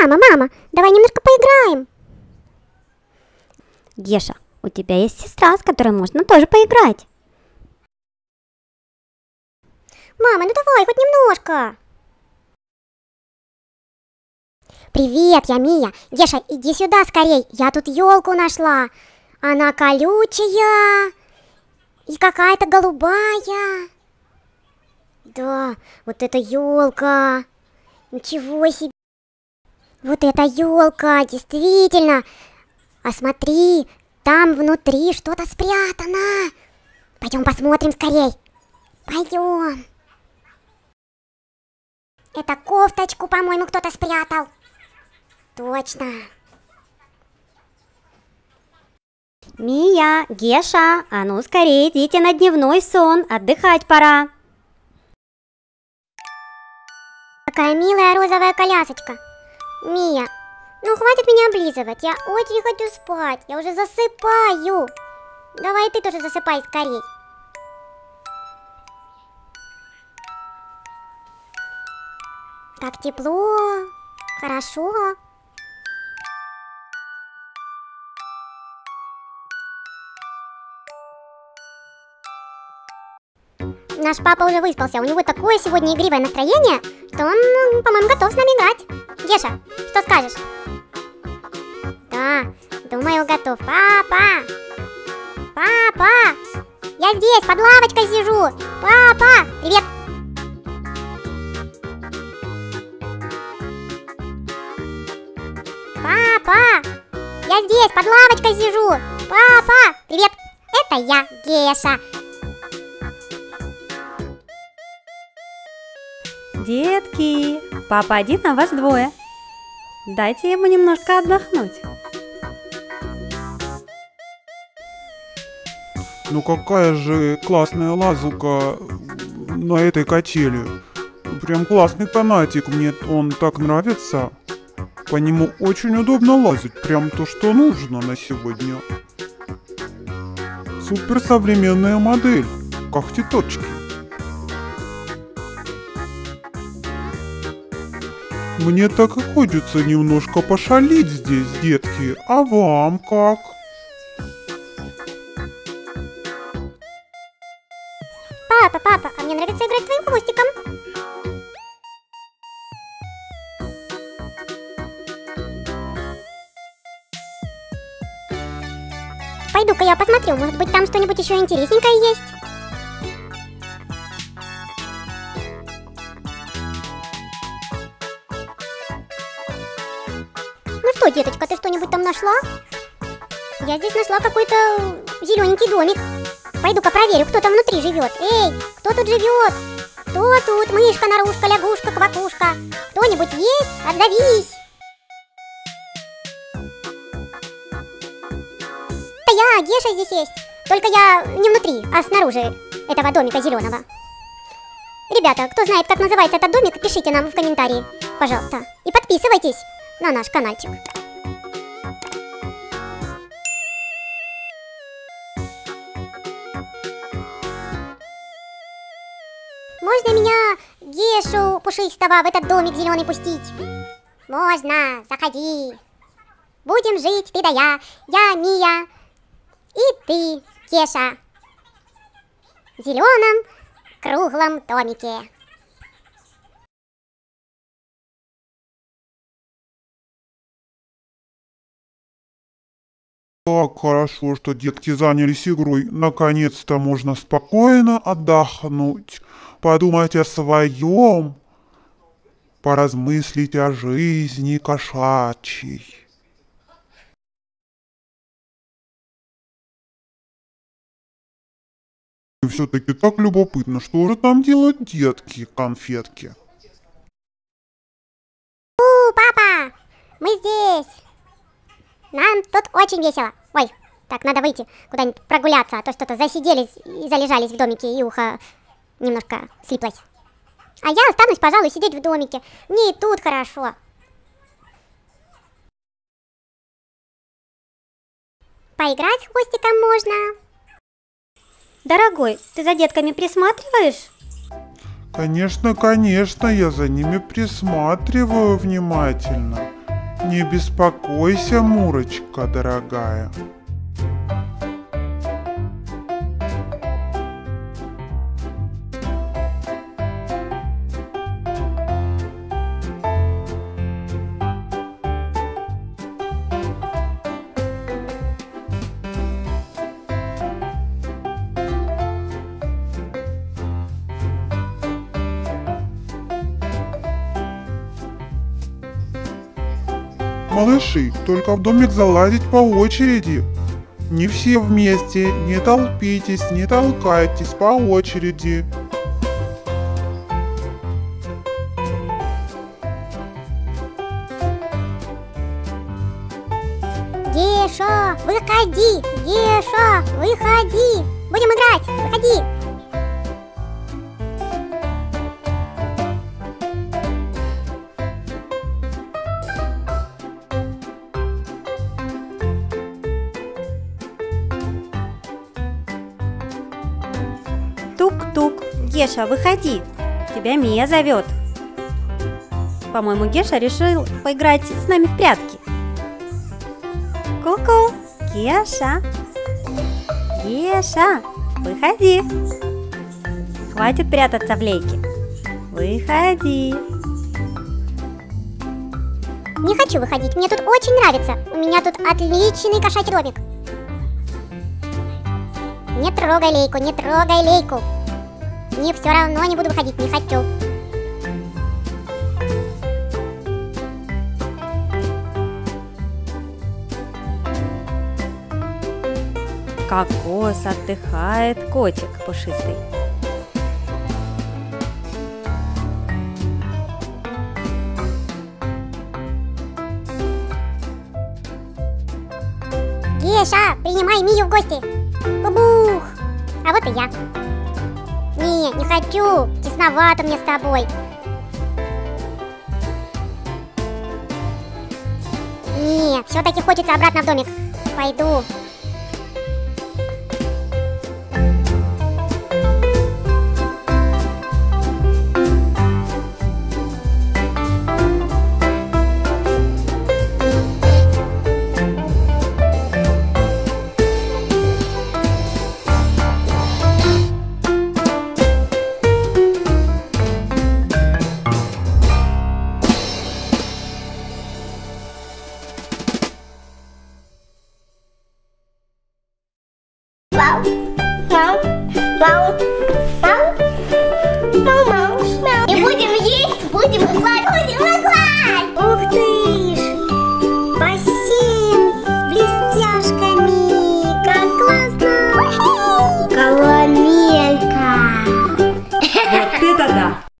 Мама, мама, давай немножко поиграем. Геша, у тебя есть сестра, с которой можно тоже поиграть. Мама, ну давай, хоть немножко. Привет, я Мия. Геша, иди сюда скорей. Я тут елку нашла. Она колючая и какая-то голубая. Да, вот это елка. Ничего себе. Вот эта елка, действительно. А смотри, там внутри что-то спрятано. Пойдем посмотрим скорей. Пойдем. Это кофточку, по-моему, кто-то спрятал. Точно. Мия, Геша, а ну скорее идите на дневной сон, отдыхать пора. Какая милая розовая колясочка. Мия, ну хватит меня облизывать, я очень хочу спать, я уже засыпаю. Давай ты тоже засыпай скорей. Как тепло, хорошо. Наш папа уже выспался, у него такое сегодня игривое настроение, что он, ну, по-моему, готов с нами играть. Геша, что скажешь? Да, думаю, готов. Папа! Папа! Я здесь, под лавочкой сижу! Папа! Привет! Папа! Я здесь, под лавочкой сижу! Папа! Привет! Это я, Геша. Детки, папа один, а вас двое. Дайте ему немножко отдохнуть. Ну какая же классная лазука на этой качели. Прям классный канатик, мне он так нравится. По нему очень удобно лазить, прям то, что нужно на сегодня. Супер современная модель, когтеточки. Мне так и хочется немножко пошалить здесь, детки. А вам как? Папа, папа, а мне нравится играть твоим хвостиком. Пойду-ка я посмотрю, может быть там что-нибудь еще интересненькое есть. Деточка, ты что-нибудь там нашла? Я здесь нашла какой-то зелененький домик. Пойду-ка проверю, кто там внутри живет. Эй, кто тут живет? Кто тут? Мышка, нарушка, лягушка, квакушка. Кто-нибудь есть? Отзовись. Это я, Геша здесь есть. Только я не внутри, а снаружи этого домика зеленого. Ребята, кто знает, как называется этот домик, пишите нам в комментарии, пожалуйста. И подписывайтесь на наш каналчик. Можно меня, Гешу пушистого, в этот домик зеленый пустить? Можно, заходи. Будем жить, ты да я, я Мия, и ты, Кеша. В зеленом круглом домике. Так хорошо, что детки занялись игрой. Наконец-то можно спокойно отдохнуть, подумать о своем, поразмыслить о жизни кошачьей. Все-таки так любопытно, что же там делают детки, конфетки. У, папа, мы здесь. Нам тут очень весело. Ой, так, надо выйти куда-нибудь прогуляться, а то что-то засиделись и залежались в домике, и ухо немножко слиплось. А я останусь, пожалуй, сидеть в домике. Мне и тут хорошо. Поиграть хвостиком можно. Дорогой, ты за детками присматриваешь? Конечно, конечно, я за ними присматриваю внимательно. Не беспокойся, Мурочка дорогая. Малыши, только в домик залазить по очереди. Не все вместе, не толпитесь, не толкайтесь по очереди. Геша, выходи! Геша, выходи! Будем играть! Выходи! Тук-тук. Геша, выходи. Тебя Мия зовет. По-моему, Геша решил поиграть с нами в прятки. Ку-ку. Геша. Геша, выходи. Хватит прятаться в лейке. Выходи. Не хочу выходить, мне тут очень нравится. У меня тут отличный кошачий домик. Не трогай лейку, не трогай лейку. Не все равно не буду выходить, не хочу. Кокос отдыхает котик пушистый. Геша, принимай Мию в гости. Бубух. А вот и я. Не, не хочу. Тесновато мне с тобой. Не, все-таки хочется обратно в домик. Пойду. Tao